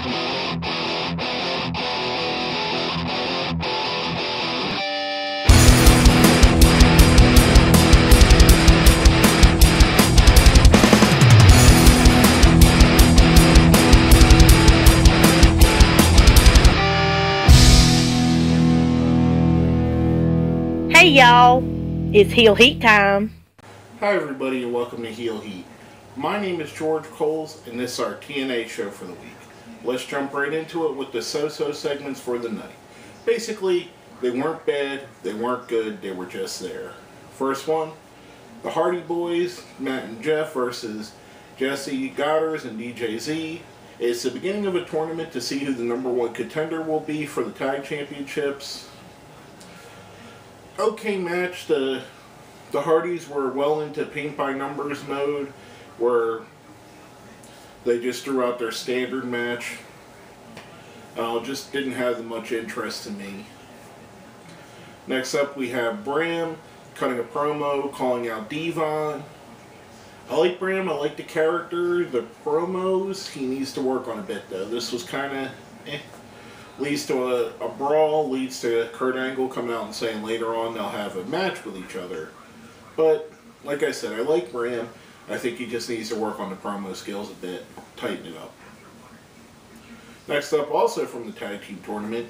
Hey y'all, it's Heel Heat time. Hi, everybody, and welcome to Heel Heat. My name is George Coles, and this is our TNA show for the week. Let's jump right into it with the so so segments for the night. Basically, they weren't bad, they weren't good, they were just there. First one the Hardy Boys, Matt and Jeff versus Jesse Goddard and DJZ. It's the beginning of a tournament to see who the number one contender will be for the tag championships. Okay match. The the Hardys were well into paint by numbers mode, where they just threw out their standard match. Uh, just didn't have much interest in me. Next up, we have Bram cutting a promo, calling out Devon. I like Bram. I like the character. The promos, he needs to work on a bit though. This was kind of eh. Leads to a, a brawl, leads to Kurt Angle coming out and saying later on they'll have a match with each other. But, like I said, I like Bram. I think he just needs to work on the promo skills a bit, tighten it up. Next up, also from the tag team tournament,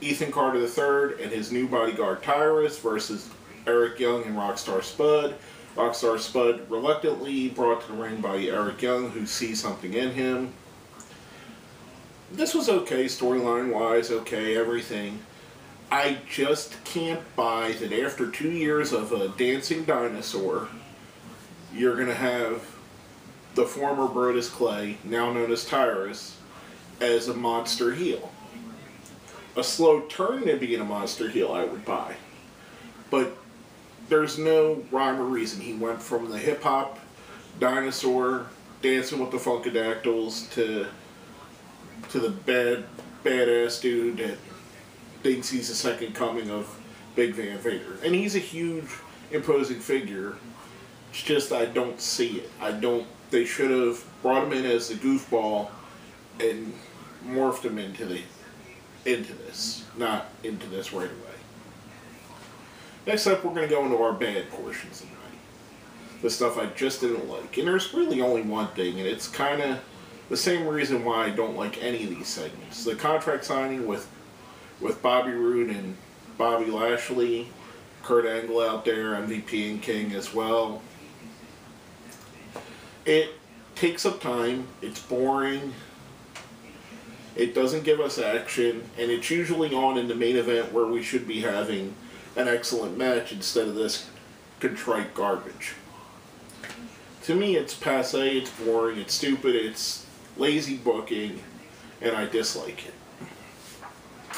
Ethan Carter III and his new bodyguard Tyrus versus Eric Young and Rockstar Spud. Rockstar Spud reluctantly brought to the ring by Eric Young, who sees something in him. This was okay, storyline wise, okay, everything. I just can't buy that after two years of a dancing dinosaur, you're going to have the former Brodus Clay, now known as Tyrus, as a monster heel. A slow turn to being a monster heel, I would buy. But there's no rhyme or reason. He went from the hip hop dinosaur dancing with the Funkadactyls to to the bad badass dude that thinks he's the second coming of Big Van Vader. And he's a huge, imposing figure. It's just I don't see it. I don't. They should have brought him in as the goofball and morphed him into the into this, not into this right away. Next up, we're going to go into our bad portions of the night. The stuff I just didn't like. And there's really only one thing, and it's kind of the same reason why I don't like any of these segments. The contract signing with with Bobby Roode and Bobby Lashley, Kurt Angle out there, MVP and King as well. It takes up time. It's boring. It doesn't give us action, and it's usually on in the main event where we should be having an excellent match instead of this contrite garbage. To me, it's passe, it's boring, it's stupid, it's lazy booking, and I dislike it.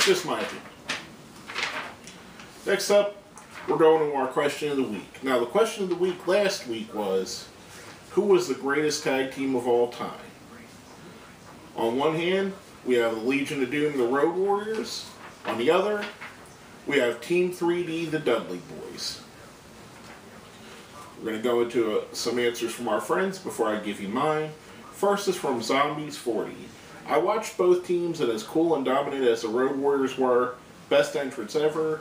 Just my opinion. Next up, we're going to our question of the week. Now, the question of the week last week was who was the greatest tag team of all time? On one hand, we have the Legion of Doom, the Road Warriors. On the other, we have Team 3D, the Dudley Boyz. We're going to go into uh, some answers from our friends before I give you mine. First is from Zombies 40. I watched both teams, and as cool and dominant as the Road Warriors were, best entrance ever.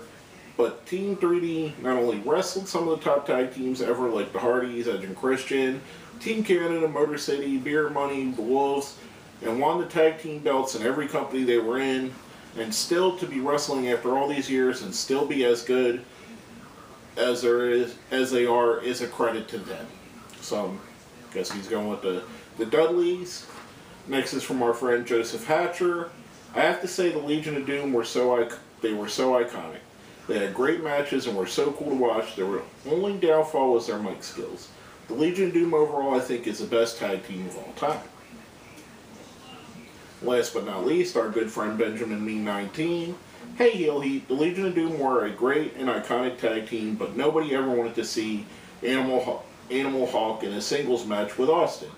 But Team 3D not only wrestled some of the top tag teams ever, like the Hardys, Edge and Christian, Team Canada, Motor City, Beer Money, the Wolves, and won the tag team belts in every company they were in, and still to be wrestling after all these years and still be as good as there is as they are is a credit to them. So I guess he's going with the, the Dudleys. Next is from our friend Joseph Hatcher. I have to say the Legion of Doom were so they were so iconic. They had great matches and were so cool to watch. Their only downfall was their mic skills. The Legion of Doom overall, I think, is the best tag team of all time. Last but not least, our good friend Benjamin Mean 19. Hey Heel Heat, the Legion of Doom were a great and iconic tag team, but nobody ever wanted to see Animal, Animal Hawk in a singles match with Austin.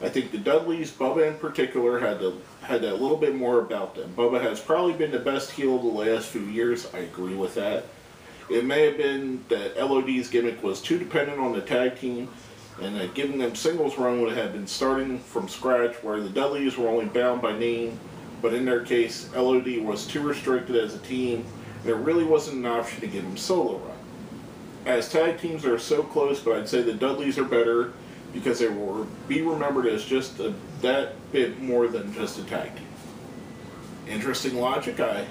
I think the Dudleys, Bubba in particular, had the, had that little bit more about them. Bubba has probably been the best heel the last few years. I agree with that. It may have been that LOD's gimmick was too dependent on the tag team, and that giving them singles run would have been starting from scratch, where the Dudleys were only bound by name, but in their case, LOD was too restricted as a team, and there really wasn't an option to give them solo run. As tag teams are so close, but I'd say the Dudleys are better because they will be remembered as just a, that bit more than just a tag team. Interesting logic. I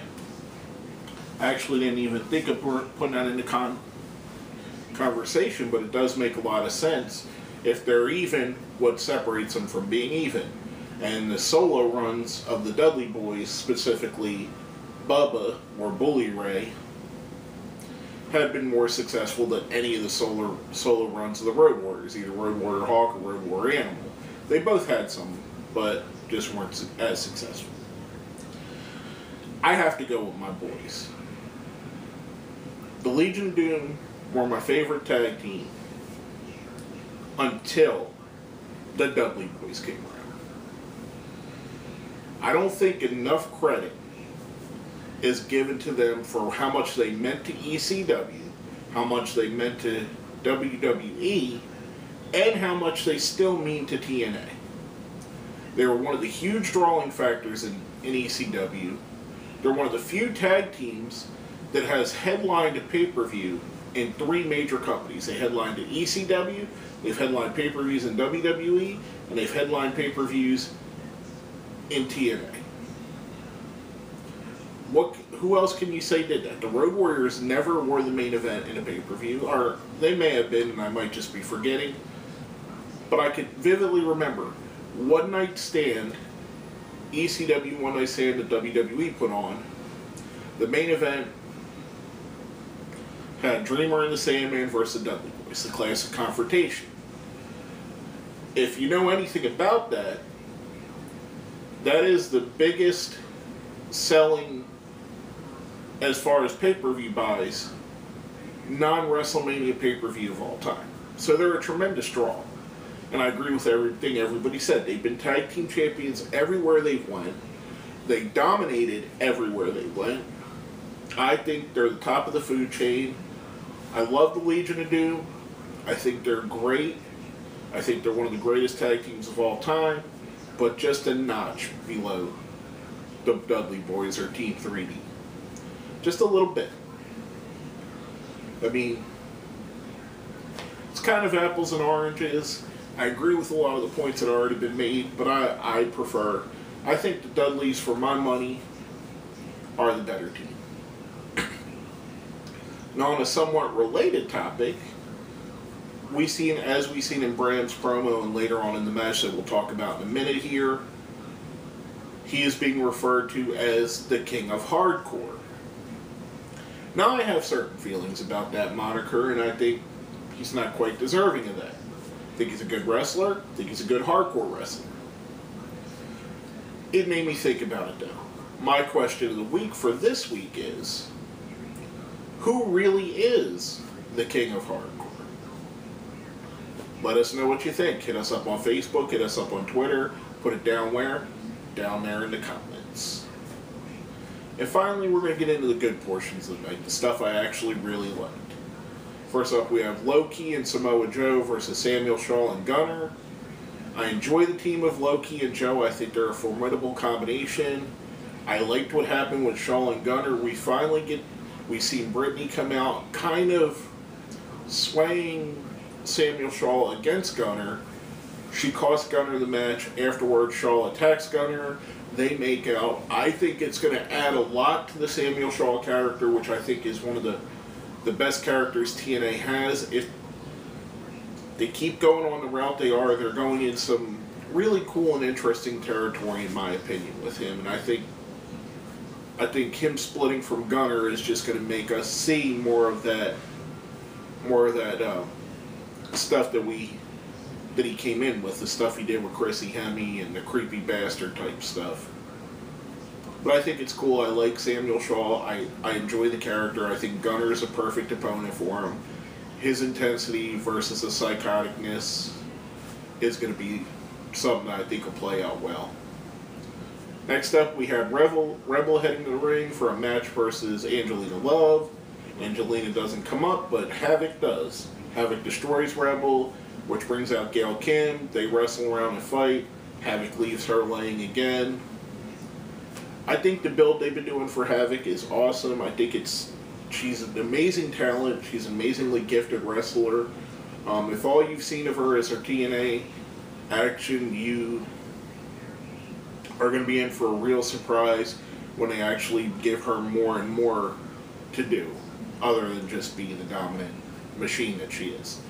actually didn't even think of putting that into con- conversation, but it does make a lot of sense. If they're even, what separates them from being even? And the solo runs of the Dudley Boyz, specifically Bubba or Bully Ray, had been more successful than any of the solo solo runs of the Road Warriors, either Road Warrior Hawk or Road Warrior Animal. They both had some, but just weren't as successful. I have to go with my boys. The Legion of Doom were my favorite tag team until the Dudley Boyz came around. I don't think enough credit is given to them for how much they meant to ECW, how much they meant to WWE, and how much they still mean to TNA. They were one of the huge drawing factors in, in ECW. They're one of the few tag teams that has headlined a pay per view in three major companies. They headlined at ECW, they've headlined pay per views in WWE, and they've headlined pay per views in TNA. What? Who else can you say did that? The Road Warriors never were the main event in a pay per view, or they may have been, and I might just be forgetting. But I could vividly remember one night stand, ECW one night stand that WWE put on. The main event had Dreamer and the Sandman versus the Dudley Boyz, the classic confrontation. If you know anything about that, that is the biggest selling as far as pay per view buys, non WrestleMania pay per view of all time. So they're a tremendous draw. And I agree with everything everybody said. They've been tag team champions everywhere they've went. They dominated everywhere they went. I think they're the top of the food chain. I love the Legion of Doom. I think they're great. I think they're one of the greatest tag teams of all time, but just a notch below the Dudley Boyz or Team 3D. Just a little bit. I mean, it's kind of apples and oranges. I agree with a lot of the points that have already been made, but I, I prefer, I think the Dudleys, for my money, are the better team. Now, on a somewhat related topic, we seen as we seen in Bram's promo and later on in the match that we'll talk about in a minute here, he is being referred to as the King of Hardcore. Now I have certain feelings about that moniker, and I think he's not quite deserving of that. I think he's a good wrestler. I think he's a good hardcore wrestler. It made me think about it though. My question of the week for this week is who really is the king of hardcore? Let us know what you think. Hit us up on Facebook, hit us up on Twitter, put it down where? Down there in the comments. And finally, we're going to get into the good portions of the night, the stuff I actually really liked. First up, we have Low Ki and Samoa Joe versus Samuel Shaw and Gunner. I enjoy the team of Low Ki and Joe. I think they're a formidable combination. I liked what happened with Shaw and Gunner. We finally get We've seen Brittany come out kind of swaying Samuel Shaw against Gunner. She cost Gunner the match. Afterwards, Shaw attacks Gunner. They make out. I think it's going to add a lot to the Samuel Shaw character, which I think is one of the the best characters TNA has. If they keep going on the route they are, they're going in some really cool and interesting territory, in my opinion, with him. And I think I think him splitting from Gunner is just going to make us see more of that, more of that uh, stuff that we that he came in with, the stuff he did with Christy Hemme and the creepy bastard type stuff. But I think it's cool. I like Samuel Shaw. I, I enjoy the character. I think Gunner is a perfect opponent for him. His intensity versus the psychoticness is going to be something that I think will play out well. Next up, we have Rebel, Rebel heading to the ring for a match versus Angelina Love. Angelina doesn't come up, but Havok does. Havok destroys Rebel. which brings out Gail Kim. They wrestle around and fight. Havok leaves her laying again. I think the build they've been doing for Havok is awesome. I think it's she's an amazing talent. She's an amazingly gifted wrestler. Um, if all you've seen of her is her TNA action, you are going to be in for a real surprise when they actually give her more and more to do, other than just be the dominant machine that she is.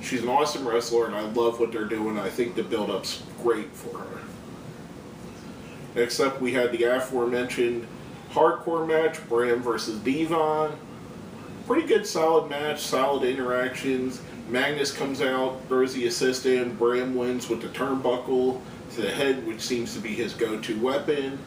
She's an awesome wrestler, and I love what they're doing. I think the build-up's great for her. Next up, we had the aforementioned hardcore match, Bram versus Devon. Pretty good, solid match, solid interactions. Magnus comes out, throws the assist in. Bram wins with the turnbuckle the head, which seems to be his go-to weapon.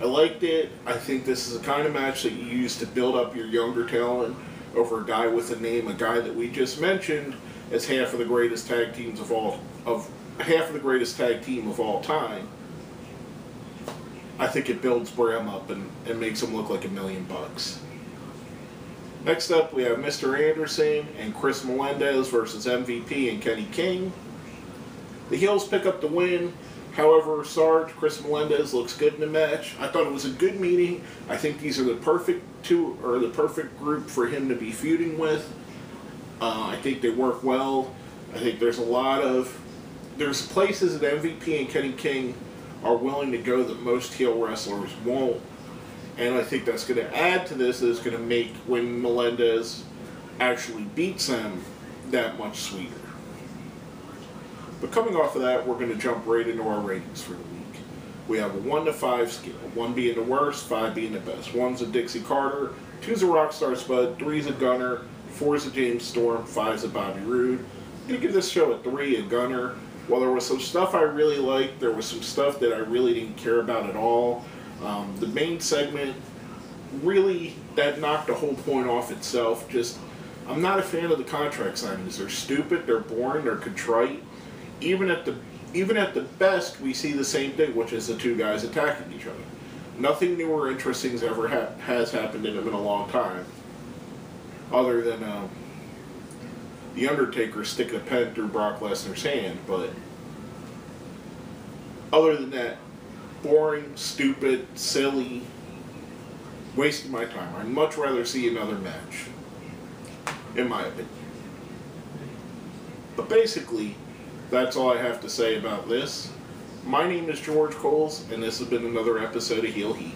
I liked it. I think this is the kind of match that you use to build up your younger talent over a guy with a name, a guy that we just mentioned as half of the greatest tag teams of all of half of the greatest tag team of all time. I think it builds Bram up and, and makes him look like a million bucks. Next up, we have Mr. Anderson and Chris Melendez versus MVP and Kenny King. The heels pick up the win. However, Sarge, Chris Melendez looks good in the match. I thought it was a good meeting. I think these are the perfect two or the perfect group for him to be feuding with. Uh, I think they work well. I think there's a lot of there's places that MVP and Kenny King are willing to go that most heel wrestlers won't. And I think that's going to add to this. Is going to make when Melendez actually beats him that much sweeter. But coming off of that, we're going to jump right into our ratings for the week. We have a 1 to 5 scale, 1 being the worst, 5 being the best. 1's a Dixie Carter, 2's a Rockstar Spud, 3's a Gunner, 4's a James Storm, 5's a Bobby Roode. I'm going to give this show a 3, a Gunner. While there was some stuff I really liked, there was some stuff that I really didn't care about at all. Um, the main segment really that knocked the whole point off itself. Just I'm not a fan of the contract signings. They're stupid. They're boring. They're contrite. Even at the even at the best, we see the same thing, which is the two guys attacking each other. Nothing new or interesting has ever ha- has happened in them in a long time, other than uh, the Undertaker sticking a pen through Brock Lesnar's hand. But other than that, boring, stupid, silly, wasting my time. I'd much rather see another match, in my opinion. But basically, that's all I have to say about this. My name is George Coles, and this has been another episode of Heel Heat.